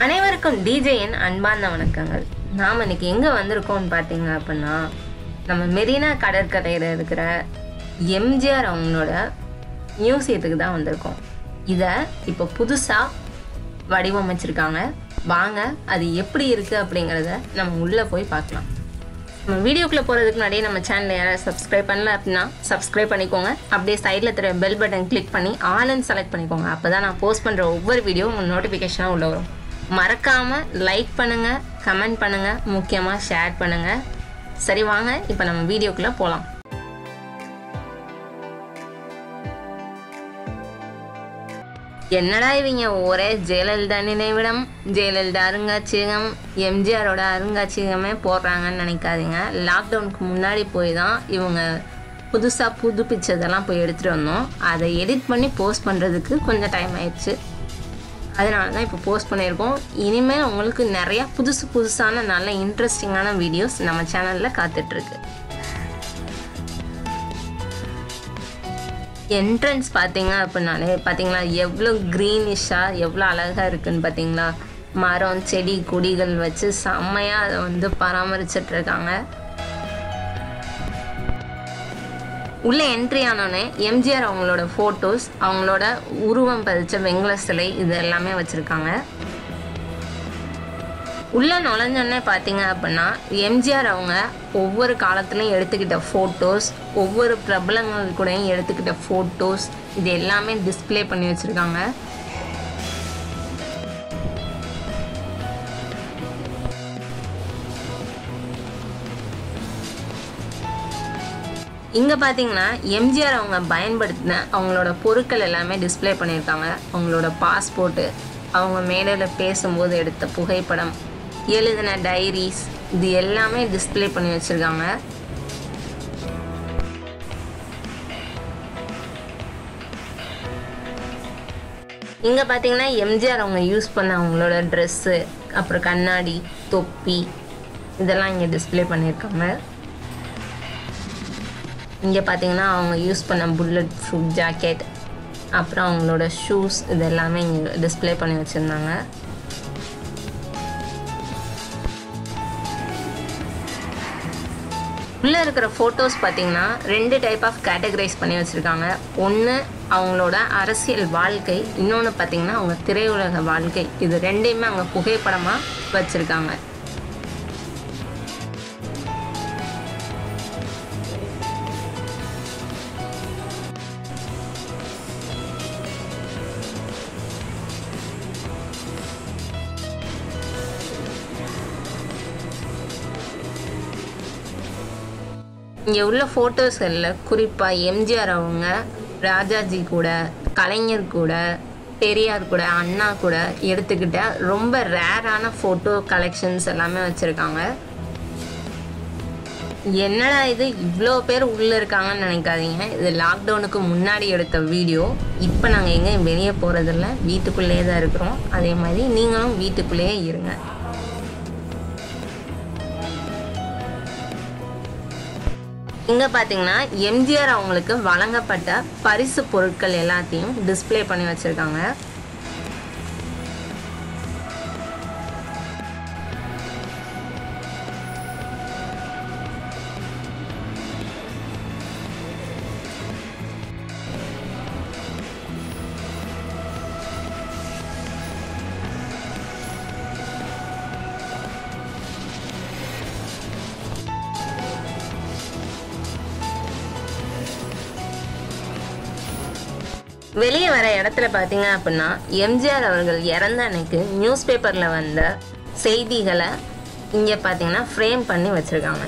அனைவருக்கும் டிஜேயின் அன்பார்ந்த வணக்கங்கள். நாம் இன்னைக்கு எங்கே வந்திருக்கோம்னு பார்த்தீங்க அப்படின்னா நம்ம மெரினா கடற்கரையில் இருக்கிற எம்ஜிஆர் அவங்களோட மியூசியத்துக்கு தான் வந்திருக்கோம். இதை இப்போ புதுசாக வடிவமைச்சிருக்காங்க. வாங்க அது எப்படி இருக்குது அப்படிங்கிறத நம்ம உள்ளே போய் பார்க்கலாம். நம்ம வீடியோக்குள்ளே போகிறதுக்கு முன்னாடியே நம்ம சேனலை யாராவது சப்ஸ்கிரைப் பண்ணல அப்படின்னா சப்ஸ்கிரைப் பண்ணிக்கோங்க. அப்படியே சைடில் தெரிய பெல் பட்டன் கிளிக் பண்ணி ஆல்னு செலக்ட் பண்ணிக்கோங்க. அப்போ தான் நான் போஸ்ட் பண்ணுற ஒவ்வொரு வீடியோ உங்கள் நோட்டிஃபிகேஷனாக உள்ள வரும். மறக்காமல் லைக் பண்ணுங்கள் கமெண்ட் பண்ணுங்கள் முக்கியமாக ஷேர் பண்ணுங்கள் சரி வாங்க இப்போ நம்ம வீடியோக்குள்ளே போகலாம் என்னடா இவங்க? ஒரே ஜெயலலிதா நினைவிடம் ஜெயலலிதா அருங்காட்சியகம் எம்ஜிஆரோட அருங்காட்சியகமே போடுறாங்கன்னு நினைக்காதீங்க. லாக்டவுனுக்கு முன்னாடி போய் தான் இவங்க புதுசாக புதுப்பிச்சதெல்லாம் போய் எடுத்துகிட்டு வந்தோம். அதை எடிட் பண்ணி போஸ்ட் பண்ணுறதுக்கு கொஞ்சம் டைம் ஆயிடுச்சு. அதனால தான் இப்போ போஸ்ட் பண்ணியிருக்கோம். இனிமேல் உங்களுக்கு நிறையா புதுசு புதுசான நல்ல இன்ட்ரெஸ்டிங்கான வீடியோஸ் நம்ம சேனலில் காத்துட்ருக்கு. என்ட்ரன்ஸ் பார்த்தீங்க அப்படின்னாலே பார்த்தீங்களா எவ்வளோ க்ரீனிஷாக எவ்வளோ அழகாக இருக்குன்னு பார்த்தீங்களா? மரம் செடி கொடிகள் வச்சு செம்மையாக அதை வந்து பராமரிச்சுட்டு உள்ளே என்ட்ரி ஆனோடனே எம்ஜிஆர் அவங்களோட ஃபோட்டோஸ் அவங்களோட உருவம் பதிச்ச வெங்கல சிலை இது எல்லாமே வச்சுருக்காங்க. உள்ளே நுழைஞ்சோடனே பார்த்தீங்க அப்படின்னா எம்ஜிஆர் அவங்க ஒவ்வொரு காலத்துலையும் எடுத்துக்கிட்ட ஃபோட்டோஸ் ஒவ்வொரு பிரபலங்கள் கூடயும் எடுத்துக்கிட்ட ஃபோட்டோஸ் இது எல்லாமே டிஸ்ப்ளே பண்ணி வச்சுருக்காங்க. இங்கே பார்த்தீங்கன்னா எம்ஜிஆர் அவங்க பயன்படுத்தின அவங்களோட பொருட்கள் எல்லாமே டிஸ்ப்ளே பண்ணியிருக்காங்க. அவங்களோட பாஸ்போர்ட்டு அவங்க மேடையில் பேசும்போது எடுத்த புகைப்படம் எழுதின டைரிஸ் இது எல்லாமே டிஸ்ப்ளே பண்ணி வச்சுருக்காங்க. இங்கே பார்த்தீங்கன்னா எம்ஜிஆர் அவங்க யூஸ் பண்ண அவங்களோட ட்ரெஸ்ஸு அப்புறம் கண்ணாடி தொப்பி இதெல்லாம் இங்கே டிஸ்ப்ளே பண்ணியிருக்காங்க. இங்கே பார்த்தீங்கன்னா அவங்க யூஸ் பண்ண புல்லட் ப்ரூஃப் ஜாக்கெட் அப்புறம் அவங்களோட ஷூஸ் இது எல்லாமே இங்கே டிஸ்ப்ளே பண்ணி வச்சுருந்தாங்க. உள்ளே இருக்கிற ஃபோட்டோஸ் பார்த்தீங்கன்னா ரெண்டு டைப் ஆஃப் கேட்டகரைஸ் பண்ணி வச்சுருக்காங்க. ஒன்று அவங்களோட அரசியல் வாழ்க்கை இன்னொன்று பார்த்தீங்கன்னா அவங்க திரையுலக வாழ்க்கை. இது ரெண்டையுமே அவங்க புகைப்படமாக வச்சுருக்காங்க. இங்கே உள்ள ஃபோட்டோஸ்களில் குறிப்பாக எம்ஜிஆர் அவங்க ராஜாஜி கூட கலைஞர் கூட பெரியார் கூட அண்ணா கூட எடுத்துக்கிட்ட ரொம்ப ரேரான ஃபோட்டோ கலெக்ஷன்ஸ் எல்லாமே வச்சுருக்காங்க. என்னடா இது? இவ்வளோ பேர் உள்ளே இருக்காங்கன்னு நினைக்காதீங்க. இது லாக்டவுனுக்கு முன்னாடி எடுத்த வீடியோ இப்போ நாங்கள் எங்கேயும் வெளியே போகிறதில்ல வீட்டுக்குள்ளேயே தான் இருக்கிறோம். அதே மாதிரி நீங்களும் வீட்டுக்குள்ளேயே இருங்க. இங்கே பார்த்தீங்கன்னா எம்ஜிஆர் அவங்களுக்கு வழங்கப்பட்ட பரிசு பொருட்கள் எல்லாத்தையும் டிஸ்ப்ளே பண்ணி வச்சுருக்காங்க. வெளியே வர இடத்துல பார்த்தீங்க அப்படின்னா எம்ஜிஆர் அவர்கள் இறந்த அன்னைக்கு நியூஸ் பேப்பரில் வந்த செய்திகளை இங்கே பார்த்தீங்கன்னா ஃப்ரேம் பண்ணி வச்சுருக்காங்க.